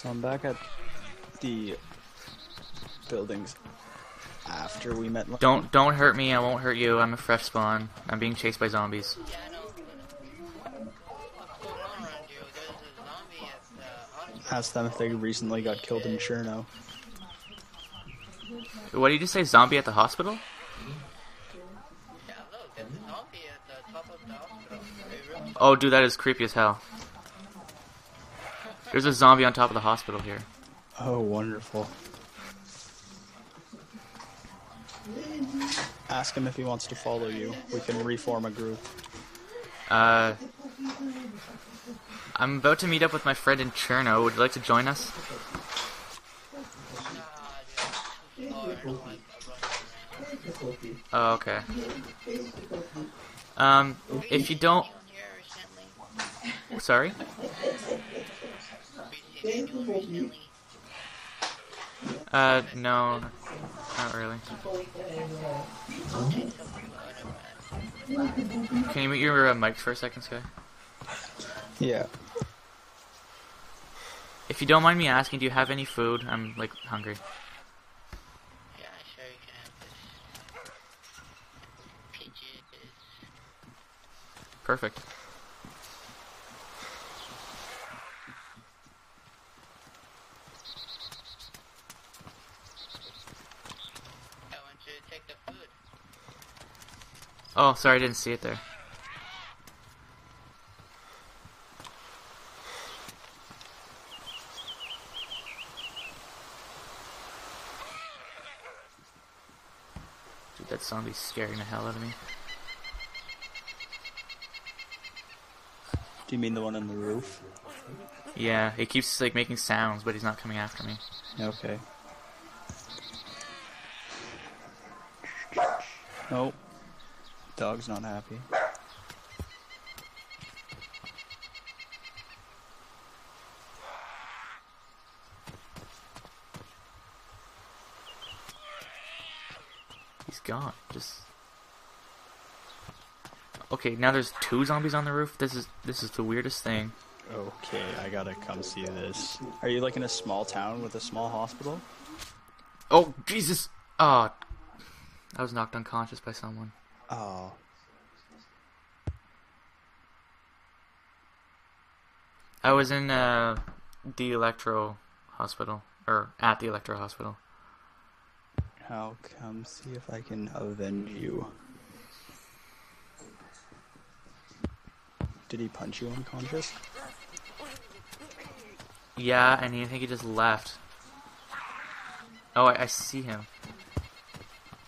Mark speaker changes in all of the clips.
Speaker 1: So I'm back at the buildings after we met.
Speaker 2: Don't don't hurt me. I won't hurt you. I'm a fresh spawn. I'm being chased by zombies.
Speaker 3: Yeah, I know. What's going on around you? There's a zombie at the hospital.
Speaker 1: Ask them if they recently got killed in Cherno.
Speaker 2: What did you just say? Zombie at the hospital?
Speaker 3: Yeah, look, there's a zombie at the top of the hospital. They really
Speaker 2: Oh, dude, that is creepy as hell. There's a zombie on top of the hospital here.
Speaker 1: Oh, wonderful. Ask him if he wants to follow you. We can reform a group.
Speaker 2: Uh, I'm about to meet up with my friend in Cherno. Would you like to join us?
Speaker 3: Oh, I don't like a running around.
Speaker 2: Okay. Um, if you don't,
Speaker 3: On here recently.
Speaker 2: sorry. Uh, no, not really.
Speaker 3: Okay, so we're going to
Speaker 2: Can you mute your uh, mic for a second, Sky?
Speaker 1: Yeah.
Speaker 2: If you don't mind me asking, do you have any food? I'm like hungry.
Speaker 3: Yeah, sure you can have this.
Speaker 2: Perfect.
Speaker 3: I want you to take the food.
Speaker 2: Oh, sorry, I didn't see it there. Dude, that zombie's scaring the hell out of me.
Speaker 1: Do you mean the one on the roof?
Speaker 2: Yeah, he keeps like making sounds, but he's not coming after me.
Speaker 1: Okay. Nope. Dog's not happy.
Speaker 2: He's gone. Just okay. Now there's two zombies on the roof. This is this is the weirdest thing.
Speaker 1: Okay, I gotta come see this. Are you like in a small town with a small hospital?
Speaker 2: Oh Jesus! Oh, I was knocked unconscious by someone.
Speaker 1: Oh.
Speaker 2: I was in uh, the Electro Hospital, or at the Electro Hospital.
Speaker 1: I'll come see if I can avenge you. Did he punch you unconscious?
Speaker 2: Yeah, and he, I think he just left. Oh, I, I see him.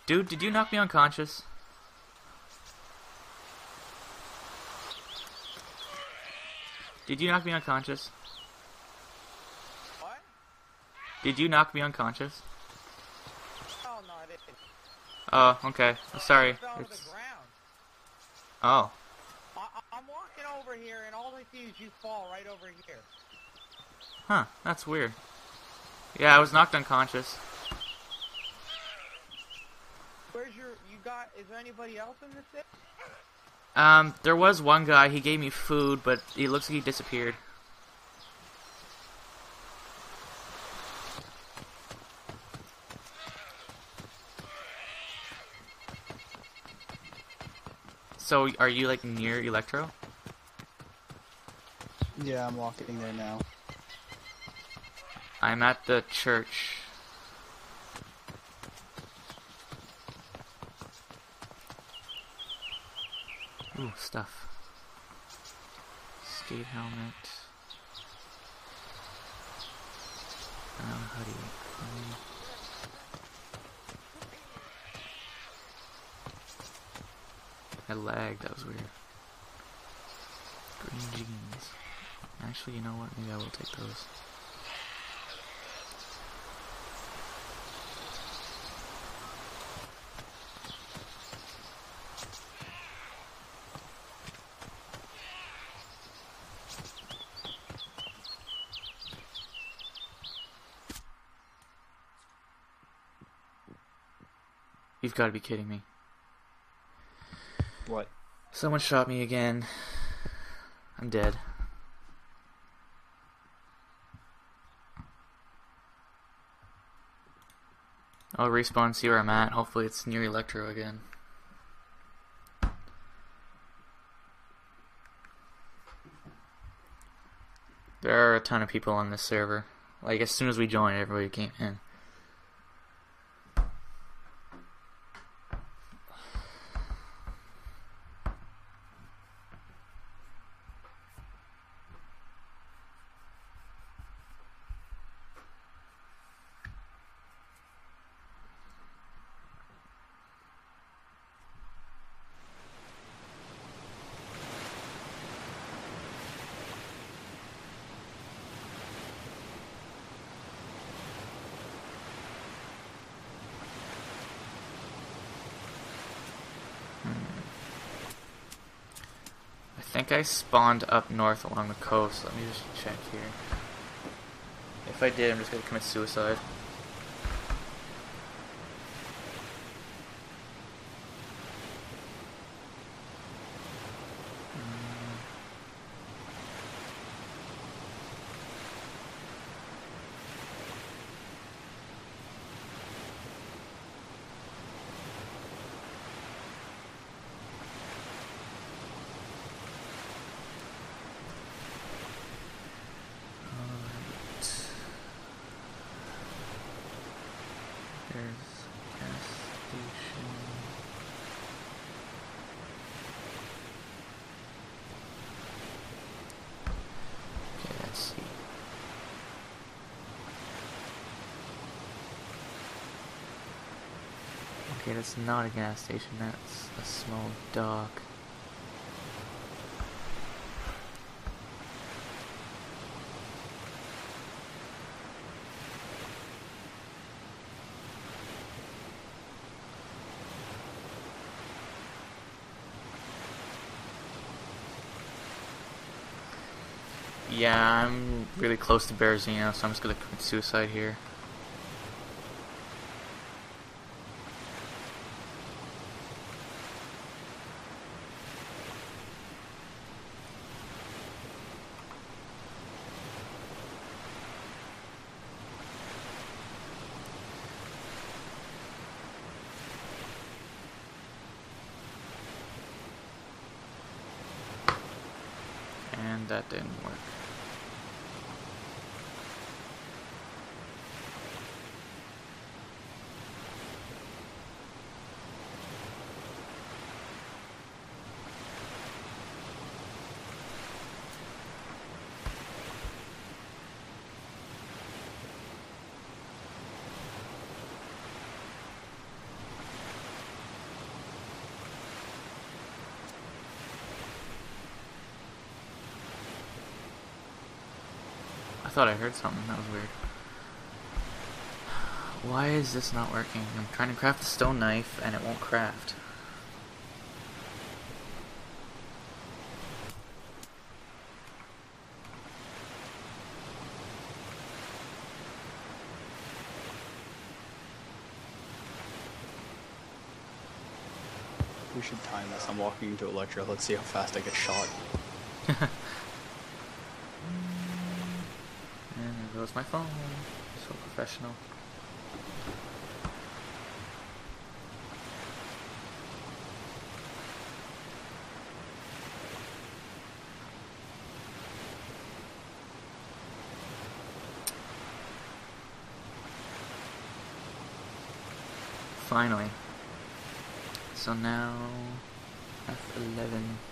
Speaker 2: Dude, did you knock me unconscious? Did you knock me unconscious?
Speaker 3: What?
Speaker 2: Did you knock me unconscious?
Speaker 3: Oh, no, I didn't.
Speaker 2: Oh, okay. Sorry.
Speaker 3: I fell to the
Speaker 2: It's... Oh.
Speaker 3: I, I'm walking over here, and all I see is you fall right over here.
Speaker 2: Huh, that's weird. Yeah, I was knocked unconscious.
Speaker 3: Where's your? You got? Is there anybody else in this city?
Speaker 2: Um, there was one guy, he gave me food, but he looks like he disappeared. So, are you like near Electro?
Speaker 1: Yeah, I'm walking there now.
Speaker 2: I'm at the church. Stuff. Skate helmet. Brown hoodie. Um, I lagged, that was weird. Green jeans. Actually, you know what? Maybe I will take those. You've got to be kidding me.
Speaker 1: What?
Speaker 2: Someone shot me again. I'm dead. I'll respawn, see where I'm at. Hopefully it's near Electro again. There are a ton of people on this server. Like, as soon as we joined, everybody came in. Think I spawned up north along the coast. Let me just check here. If I did, I'm just gonna commit suicide. Mm. Alright. There's gas station. Okay, let's see. Okay, that's not a gas station, that's a small dock. Yeah, I'm really close to Berezino, so I'm just gonna commit suicide here. And that didn't work. Thought I heard something. That was weird. Why is this not working? I'm trying to craft a stone knife and it won't craft.
Speaker 1: We should time this. I'm walking into Electro. Let's see how fast I get shot.
Speaker 2: Goes my phone. So professional. Finally. So now F11.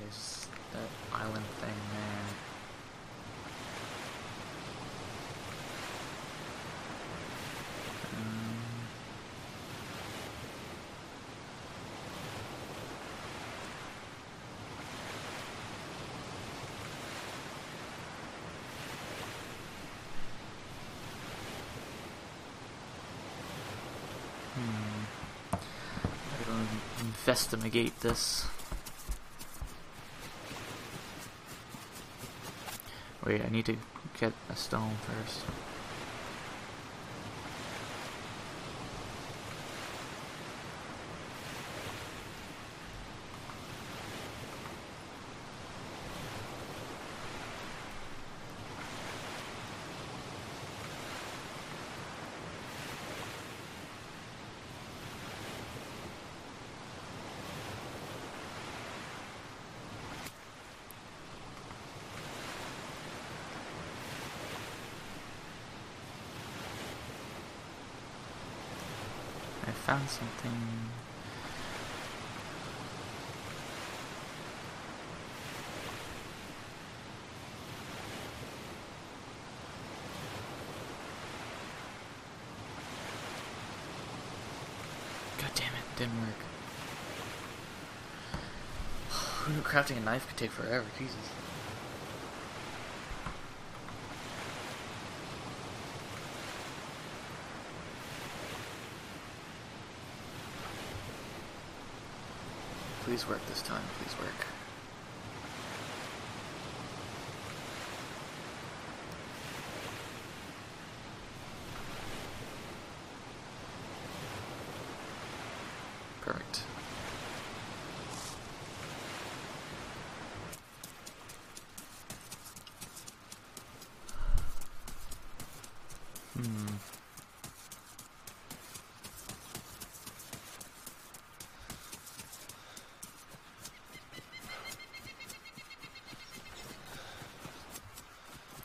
Speaker 2: There's that island thing there. Um, Hmm. Investigate this. Wait, I need to get a stone first. I found something. God damn it, didn't work. Who knew crafting a knife could take forever? Jesus. Please work this time, please work. Perfect. Hmm.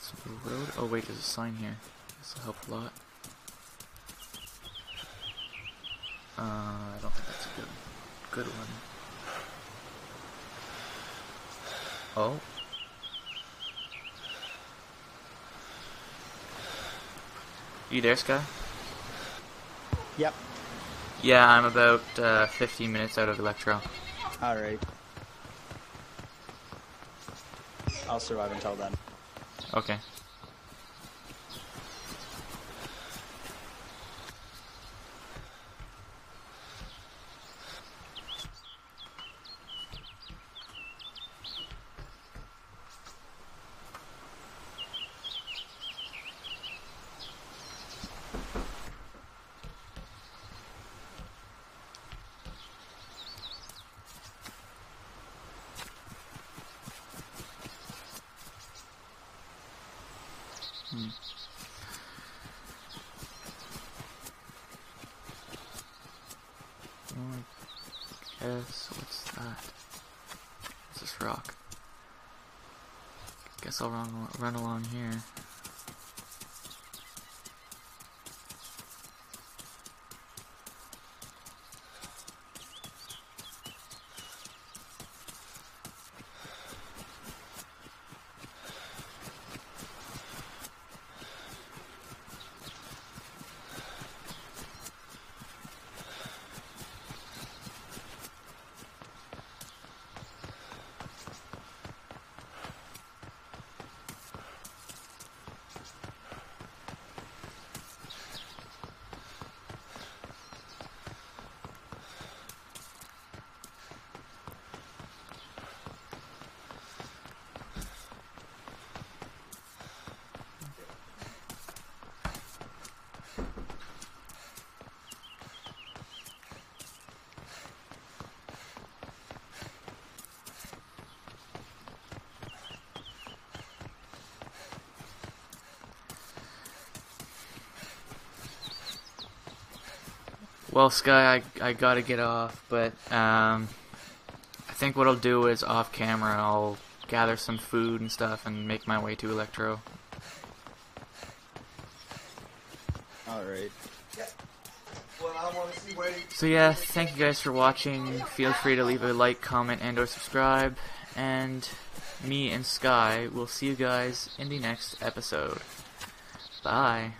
Speaker 2: So the road. Oh wait, there's a sign here. This will help a lot. Uh, I don't think that's a good, good one. Oh. You there, Sky?
Speaker 1: Yep.
Speaker 2: Yeah, I'm about uh, 15 minutes out of Electro.
Speaker 1: Alright. I'll survive until then.
Speaker 2: Okay. Hmm. Oh, Guess what's that? What's this rock? Guess I'll run run along here. Well, Sky, I, I gotta get off, but um, I think what I'll do is off camera, I'll gather some food and stuff and make my way to Electro.
Speaker 1: Alright.
Speaker 2: So yeah, thank you guys for watching. Feel free to leave a like, comment, and or subscribe. And me and Sky will see you guys in the next episode. Bye.